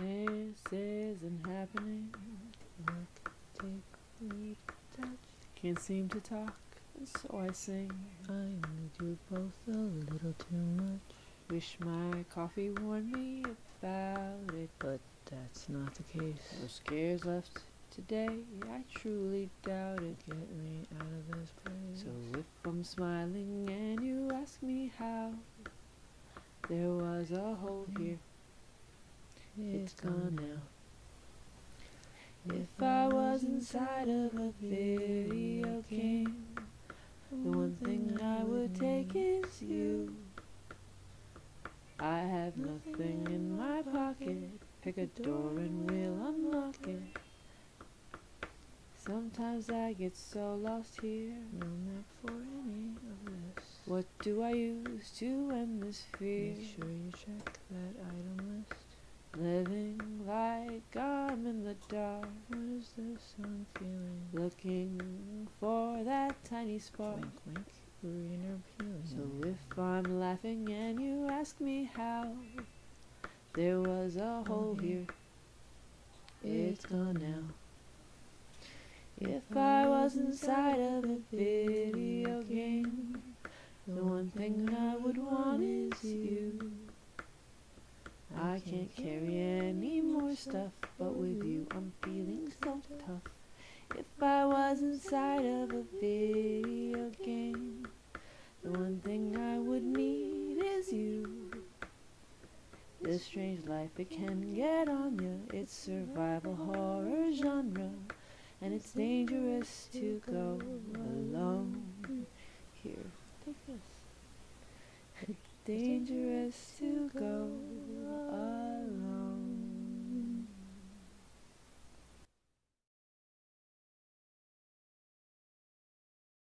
This isn't happening. Look, take me, touch. Can't seem to talk, so I sing. I need you both a little too much. Wish my coffee warned me about it. But that's not the case. No scares left today. I truly doubt it. Get me out of this place. So if I'm smiling and you ask me how, there was a hole here. It's gone now. If I was inside of a video game, the one thing I would take is you. I have nothing in my pocket. Pick a door and we'll unlock it. Sometimes I get so lost here. No map for any of this. What do I use to end this fear? Make sure you check that item list. Living like I'm in the dark, What is this I'm feeling? looking for that tiny spark. Wink, wink. Greener peeling. So if I'm laughing and you ask me how, there was a oh, hole here. It's gone now. If I was inside of a video game, the one thing I would want is you. I can't carry any more stuff, but with you I'm feeling so tough. If I was inside of a video game, the one thing I would need is you. This strange life, it can get on ya. It's survival horror genre, and it's dangerous to go alone. Here, take this. It's dangerous to go